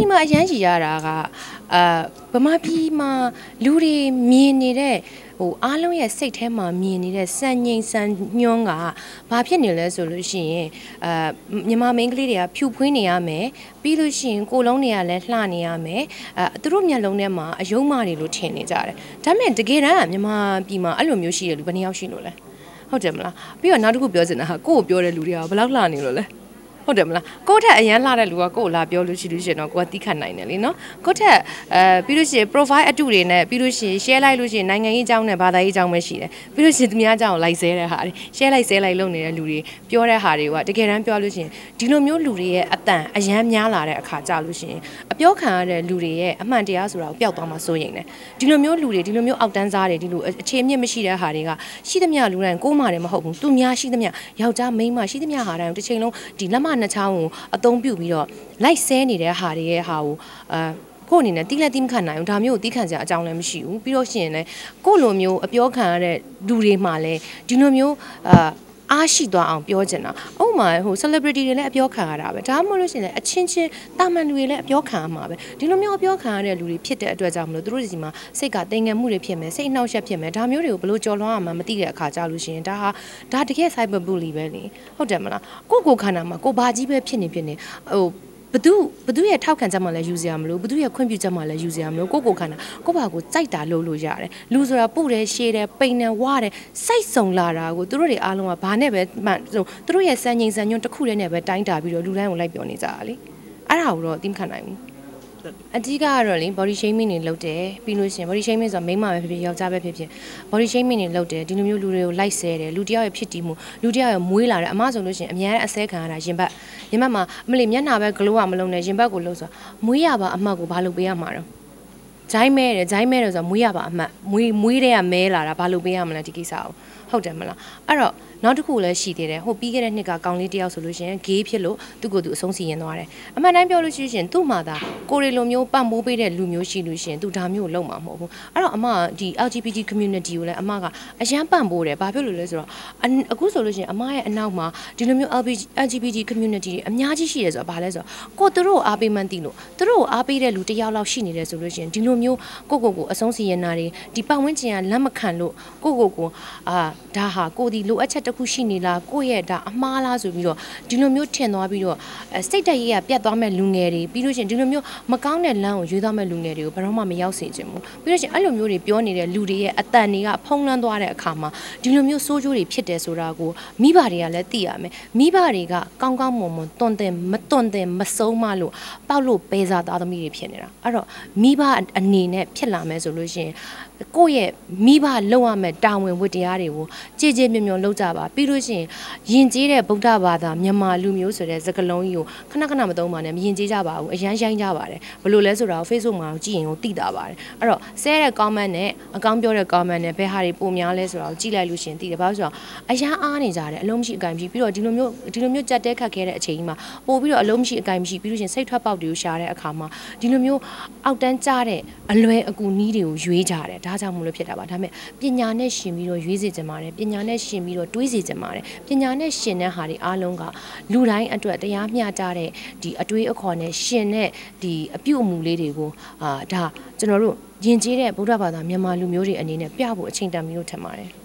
ပြည်မှာအရန်ကြီးရတာကအာဗမာပြည်မှာလူတွေမြင်နေတဲ့ဟိုအားလုံးရဲ့စိတ်ထဲမှာမြင်နေတဲ့စံငိမ့်စံညွန်းကဘာဖြစ်နေလဲဆိုလို့ရှိရင်အာမြန်မာမိန်းကလေးတွေကဖြူဖွေးနေရမယ်ပြီးလို့ရှိရင်ကိုယ်လုံးတွေကလည်းလှနေရမယ်အဲသူတို့မျက်လုံးထဲမှာအယုံမတွေလို့ထင်နေကြတယ်ဒါပေမဲ့တကယ်တမ်းကမြန်မာပြည်မှာအဲ့လိုမျိုးရှိတယ်လူဘယ်နှယောက်ရှိလို့လဲဟုတ်တယ်မလားပြီးတော့နောက်တစ်ခုပြောချင်တာဟာကိုယ့်ကိုပြောတဲ့လူတွေကဘယ်လောက်လှနေလို့လဲ ဟုတ်တယ်မလားကိုယ့်ထက်အရန်လှတဲ့လူကကိုယ့်ကိုလာပြောလို့ရှိလို့ရှိရင်တော့ကိုယ်ကတီးခတ်နိုင်တယ်လीနော်ကိုယ့်ထက်အဲပြီးလို့ရှိရင် profile အတုတွေနဲ့ပြီးလို့ရှိရင် share လိုက်လို့ရှိရင်နိုင်ငံရေးအကြောင်းနဲ့ဘာသာရေးအကြောင်းပဲရှိတယ်ပြီးလို့ရှိရင်သူများအကြောင်းကိုလိုက်ဆဲတဲ့ဟာတွေ share လိုက်ဆဲလိုက်လုပ်နေတဲ့လူတွေပြောတဲ့ဟာတွေကတကယ်တမ်းပြောလို့ရှိရင်ဒီလိုမျိုးလူတွေရဲ့အတန်အရန်များလာတဲ့အခါကြလို့ရှိရင်အပြောခံရတဲ့လူတွေရဲ့အမှန်တရားဆိုတာကိုပျောက်သွားမှစိုးရိမ်တယ်ဒီလိုမျိုးလူတွေဒီလိုမျိုးအောက်တန်းစားတွေဒီလိုအခြေအမြင့်မရှိတဲ့ဟာတွေကရှိသမျှလူတိုင်းကိုးမာတယ်မဟုတ်ဘူးသူများရှိသမျှယောက်ျားမိန်းမရှိသမျှဟာတိုင်းတစ်ချိန်လုံးဒီလက်မနှစ်ချောင်းကိုအသုံးပြုပြီးတော့လိုက်ဆဲနေတဲ့ဟာတွေရဲ့ဟာကိုအာကို့အနေနဲ့တိလက်တိမခံနိုင်ဘူးဒါမျိုးကိုတိခံစရာအကြောင်းလည်းမရှိဘူးပြီးတော့ရှင်လည်းကို့လိုမျိုးအပြောခံရတဲ့လူတွေမှလည်းဒီလိုမျိုးအာ အားရှိသွားအောင်ပြောချင်တာ။ဥပမာဟို celebrity တွေလည်းအပြောခံရတာပဲ။ဒါမှမဟုတ်လို့ရှိရင်လည်းအချင်းချင်းတာမန်လူတွေလည်းအပြောခံရမှာပဲ။ဒီလိုမျိုးအပြောခံရတဲ့လူတွေဖြစ်တဲ့အတွက်ကြောင့်မလို့သူတို့ဒီမှာစိတ်ကတင်ငယ်မှုတွေဖြစ်မယ်၊စိတ်အနှောက်အယှက်ဖြစ်မယ်။ဒါမျိုးတွေကိုဘလို့ကြော်လွှမ်းရမှာမသိတဲ့အခါကြလို့ရှိရင်ဒါဟာဒါတကယ် cyber bully ပဲလေ။ဟုတ်တယ်မလား။ကိုယ့်ကိုယ်ခန္ဓာမှာကိုဘာကြီးပဲဖြစ်နေဖြစ်နေဟို ဘသူဘသူရဲ့ထောက်ခံချက်မှလည်းယူစရာမလိုဘသူရဲ့ခွင့်ပြုချက်မှလည်းယူစရာမလိုကိုကိုခန္ဓာကိုဘာကိုစိုက်တာလုပ်လို့ရတယ်လူဆိုတာပုတ်တယ်ရှည်တယ်ပိန်တယ်ဝါတယ်စိုက်စုံလာတာကိုသူတို့တွေအားလုံးကဘာနဲ့ပဲမှသူတို့ရဲ့စံချိန်စံညွန်းတစ်ခုတည်းနဲ့ပဲတိုင်းတာပြီးတော့လူတိုင်းကိုလိုက်ပြောနေကြတာလေအဲ့ဒါကိုတော့အတိမခံနိုင်ဘူး အဓိကကတော့လေ body shaming တွေလုပ်တယ်ပြီးလို့ရှိရင် body shaming ဆိုတာမိန်းမပဲဖြစ်ဖြစ်ယောက်ျားပဲဖြစ်ဖြစ် body shaming တွေလုပ်တယ်ဒီလိုမျိုးလူတွေကိုလိုက်ဆဲတယ်လူတယောက်ရဲ့ဖြစ်တည်မှုလူတယောက်ရဲ့မွေးလာတယ်အမဆိုလို့ရှိရင်အများအဆဲခံရတာရင်ဘတ်ရင်ဘတ်မှာအမလီမျက်နှာပဲဂလိုးကမလုံးနဲ့ရင်ဘတ်ကိုလှုပ်ဆိုမွေးရပါအမတ်ကိုဘာလုပ်ပေးရမှာတော့ဂျိုင်းမဲတယ်ဂျိုင်းမဲတယ်ဆိုတာမွေးရပါအမတ်မွေးမွေးတဲ့ကမဲလာတာဘာလုပ်ပေးရမလဲဒီကိစ္စကိုဟုတ်တယ်မလားအဲ့တော့ နောက်တစ်ခုလည်းရှိသေးတယ်ဟိုပြီးခဲ့တဲ့နှစ်ကကောင်လေးတယောက်ဆိုလို့ရှိရင်ဂေးဖြစ်လို့သူ့ကိုယ်သူအဆုံးစီရင်သွားတယ်အမှန်တမ်းပြောလို့ရှိရင်သူ့မှာသာကိုရီလိုမျိုးပံ့ပိုးပေးတဲ့လူမျိုးရှိလို့ရှိရင်သူဒါမျိုးကိုလုပ်မှာမဟုတ်ဘူးအဲ့တော့အမဒီ LGBT community ကိုလည်းအမကအရန်ပံ့ပိုးတယ်ဘာဖြစ်လို့လဲဆိုတော့အခုဆိုလို့ရှိရင်အမရဲ့အနောက်မှာဒီလိုမျိုး LGBT community တွေအများကြီးရှိတယ်ဆိုတော့ဘာလဲဆိုတော့ကိုသူတို့ကိုအားပေးမှန်းသိလို့သူတို့ကိုအားပေးတဲ့လူတယောက်လောက်ရှိနေတယ်ဆိုလို့ရှိရင်ဒီလိုမျိုးကိုကိုကိုအဆုံးစီရင်တာတွေဒီပတ်ဝန်းကျင်ကလက်မခံလို့ကိုကိုကိုအာဒါဟာကိုဒီလိုအပ်ချက်တစ်ခုရှိနေလားကိုယ့်ရဲ့ဒါအမှားလားဆိုပြီးတော့ဒီလိုမျိုးထင်သွားပြီးတော့စိတ်တရေးကပြတ်သွားမဲ့လူငယ်တွေပြီးလို့ရှိရင်ဒီလိုမျိုးမကောင်းတဲ့လမ်းကိုရွေးသွားမဲ့လူငယ်တွေကိုဘယ်တော့မှမရောက်စေချင်ဘူးပြီးလို့ရှိရင်အဲ့လိုမျိုးတွေပြောနေတဲ့လူတွေရဲ့အတန်တွေကဖုံးလွှမ်းသွားတဲ့အခါမှာဒီလိုမျိုးစိုးကျိုးတွေဖြစ်တယ်ဆိုတာကိုမိဘတွေကလည်းသိရမယ်မိဘတွေကကောင်းကောင်းမွန်မွန်တွန်တင်မတွန်တင်မဆုံးမလို့ပေါက်လို့ပဲစားသားသမီးတွေဖြစ်နေတာအဲ့တော့မိဘအနေနဲ့ဖြစ်လာမယ်ဆိုလို့ရှိရင်ကိုယ့်ရဲ့မိဘလုံရမယ့်တာဝန်ဝတ္တရားတွေကိုကြည်ကြည်မြုံမြုံလုပ်ကြပါပြီးလို့ရှိရင်ယဉ်ကျေးတဲ့ဗုဒ္ဓဘာသာမြန်မာလူမျိုးဆိုတဲ့စကားလုံးကြီးကိုခဏခဏမသုံးပါနဲ့မယဉ်ကျေးကြပါဘူးအရန်ရိုင်းကြပါတယ်ဘလို့လဲဆိုတာကို Facebook မှာကြည့်ရင်ကိုသိတာပါတယ်အဲ့တော့ဆဲတဲ့ comment နဲ့အကောင့်ပြောတဲ့ comment နဲ့ဘယ်ဟာတွေပုံများလဲဆိုတာကိုကြည့်လိုက်လို့ရှိရင်သိတယ်ဘာလို့ဆိုတော့အရန်အားနေကြတယ်အလုံးမရှိအကင်မရှိပြီးတော့ဒီလိုမျိုးဒီလိုမျိုးကြက်တဲခတ်ခဲတဲ့အချိန်ကြီးမှာပို့ပြီးတော့အလုံးမရှိအကင်မရှိပြီးလို့ရှိရင်စိတ်ထွက်ပေါက်တွေကိုရှာတဲ့အခါမှာဒီလိုမျိုးအောက်တန်းကြတဲ့အလွယ်အကူနီးတွေကိုရွေးကြတယ်ဒါကြောင့်မလို့ဖြစ်တာပါဒါပေမဲ့ပညာနဲ့ရှင်ပြီးတော့ရွေးစေချင်ပါတယ်ပညာနဲ့ရှင်ပြီးတော့တွေးစေချင်ပါတယ်ပညာနဲ့ရှင်တဲ့ဟာတွေအားလုံးကလူတိုင်းအတွက်တရားမျှတတဲ့ဒီအတွေးအခေါ်နဲ့ရှင်တဲ့ဒီအပြုအမူလေးတွေကိုအာဒါကျွန်တော်တို့ယဉ်ကျေးတဲ့ဗုဒ္ဓဘာသာမြန်မာလူမျိုးတွေအနေနဲ့ပြဖို့အချိန်တန်ပြီးလို့ထင်ပါတယ်